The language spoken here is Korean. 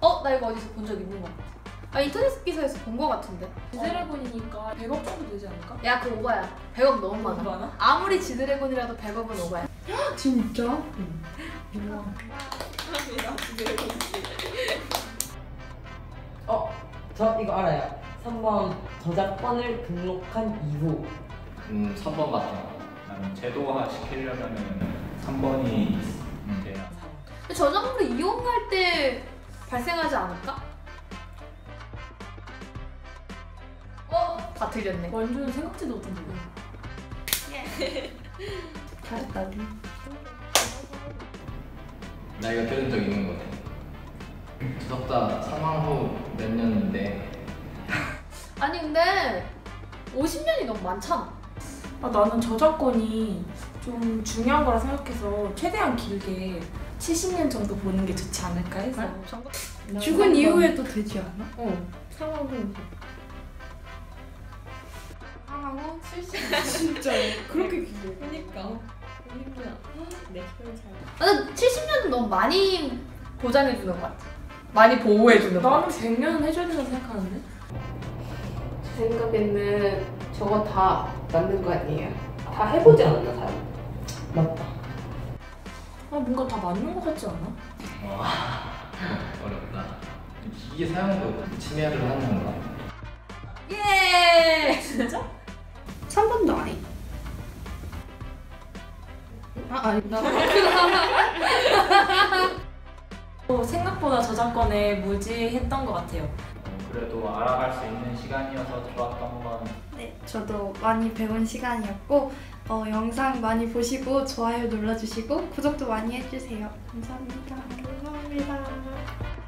어디서 본 적 있는 것 같아. 아 인터넷 기사에서 본 것 같은데. 지드래곤이니까 100억 정도 되지 않을까? 야그 오바야. 100억 너무 많아. 너무 많아? 아무리 지드래곤이라도 100억은 오바야. 진짜? 어, 저 이거 알아요. 3번 저작권을 등록한 이후. 음, 3번 같은 거. 나는 제도화 시키려면은 3번이 문제야. 근데 저작물을 이용할 때 발생하지 않을까? 어? 다 틀렸네. 완전 생각지도 못한 거 잘했다. 나 이거 들은 적 있는 거네. 주석자 사망 후 몇 년인데 아니 근데 50년이 너무 많잖아. 아, 나는 저작권이 좀 중요한 거라 생각해서 최대한 길게 70년 정도 보는 게 좋지 않을까 해서 죽은 이후에도 되지 않아? 어. 상황 후. 상황 후 70. 진짜 그렇게 길어. 그니까. 그니까. 내 기분 잘. 아, 근데 70년은 너무 많이 보장해주는 것 같아. 많이 보호해주는 것 나는 같아. 100년 해줘야 된다고 생각하는데 제 생각에는 저거 다 맞는 거 아니에요? 다 해보지 않았나 사람? 맞다. 아, 뭔가 다 맞는 거 같지 않아? 와 어렵다. 기계 사용도 침해를 하는 건가? 예! 3번도 아니. 아 아니다. 어, 생각보다 저작권에 무지했던 것 같아요 어, 그래도 알아갈 수 있는 시간이어서 좋았던 건 네, 저도 많이 배운 시간이었고 어, 영상 많이 보시고 좋아요 눌러주시고 구독도 많이 해주세요. 감사합니다. 감사합니다.